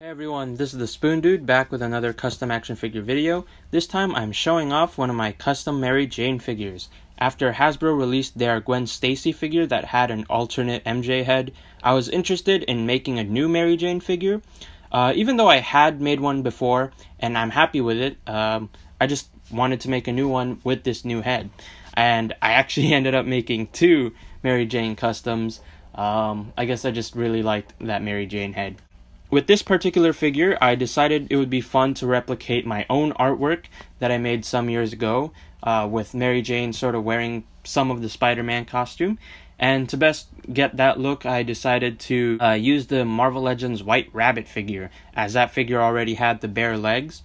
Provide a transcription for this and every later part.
Hey everyone, this is the Spoon Dude back with another custom action figure video. This time I'm showing off one of my custom Mary Jane figures. After Hasbro released their Gwen Stacy figure that had an alternate MJ head, I was interested in making a new Mary Jane figure. Uh, even though I had made one before and I'm happy with it, um, I just wanted to make a new one with this new head. And I actually ended up making two Mary Jane customs. Um, I guess I just really liked that Mary Jane head. With this particular figure, I decided it would be fun to replicate my own artwork that I made some years ago uh, with Mary Jane sort of wearing some of the Spider Man costume. And to best get that look, I decided to uh, use the Marvel Legends White Rabbit figure, as that figure already had the bare legs.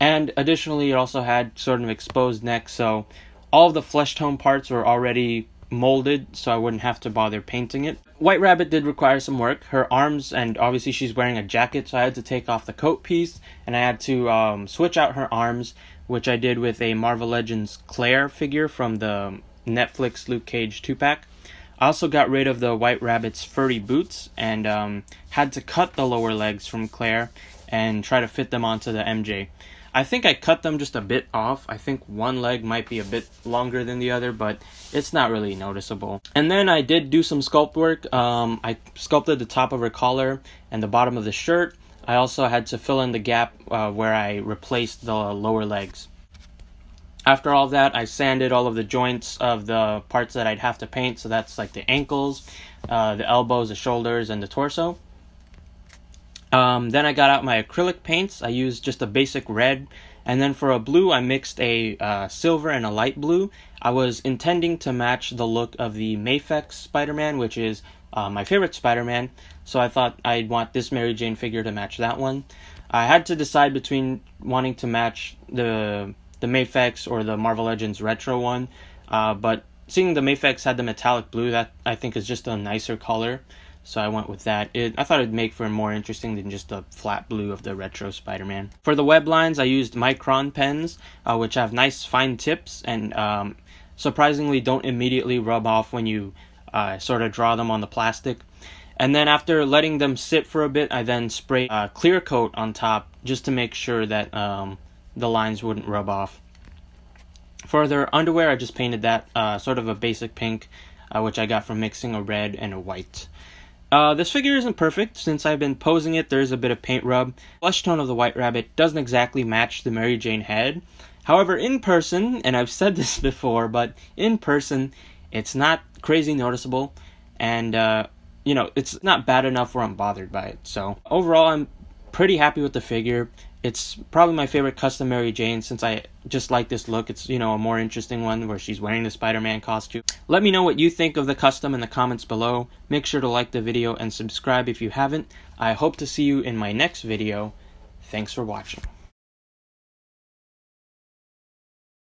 And additionally, it also had sort of exposed neck, so all the flesh tone parts were already molded so I wouldn't have to bother painting it. White Rabbit did require some work. Her arms, and obviously she's wearing a jacket, so I had to take off the coat piece and I had to um, switch out her arms, which I did with a Marvel Legends Claire figure from the Netflix Luke Cage 2 pack. I also got rid of the White Rabbit's furry boots and um, had to cut the lower legs from Claire and try to fit them onto the MJ. I think I cut them just a bit off. I think one leg might be a bit longer than the other, but it's not really noticeable. And then I did do some sculpt work. Um, I sculpted the top of her collar and the bottom of the shirt. I also had to fill in the gap uh, where I replaced the lower legs. After all that, I sanded all of the joints of the parts that I'd have to paint. So that's like the ankles, uh, the elbows, the shoulders, and the torso. Um, then I got out my acrylic paints. I used just a basic red. And then for a blue, I mixed a uh, silver and a light blue. I was intending to match the look of the Mafex Spider-Man, which is uh, my favorite Spider-Man. So I thought I'd want this Mary Jane figure to match that one. I had to decide between wanting to match the the Mafex or the Marvel Legends Retro one. Uh, but seeing the Mafex had the metallic blue, that I think is just a nicer color so I went with that. It, I thought it'd make for more interesting than just the flat blue of the retro Spider-Man. For the web lines, I used Micron pens, uh, which have nice fine tips and um, surprisingly don't immediately rub off when you uh, sort of draw them on the plastic. And then after letting them sit for a bit, I then spray a clear coat on top just to make sure that um, the lines wouldn't rub off. For their underwear, I just painted that uh, sort of a basic pink, uh, which I got from mixing a red and a white. Uh, this figure isn't perfect. Since I've been posing it, there's a bit of paint rub. Flesh tone of the White Rabbit doesn't exactly match the Mary Jane head. However, in person, and I've said this before, but in person, it's not crazy noticeable, and uh, you know, it's not bad enough where I'm bothered by it. So overall, I'm pretty happy with the figure. It's probably my favorite custom Mary Jane since I just like this look. It's, you know, a more interesting one where she's wearing the Spider-Man costume. Let me know what you think of the custom in the comments below. Make sure to like the video and subscribe if you haven't. I hope to see you in my next video. Thanks for watching.